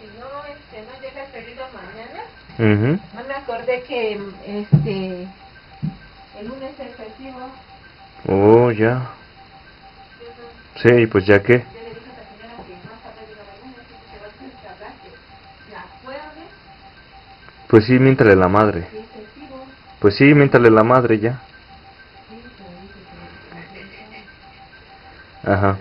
si no, este, no llega el pedido mañana, no me acordé que este, el lunes es festivo. Oh, ya. Sí, pues ya que. Yo le dije a la señora que no sabe de el lunes, y se va a tener que hablar, que la acuerde Pues sí, miéntale la madre. Pues sí, miéntale la madre ya. Sí, pero dice que- Ajá.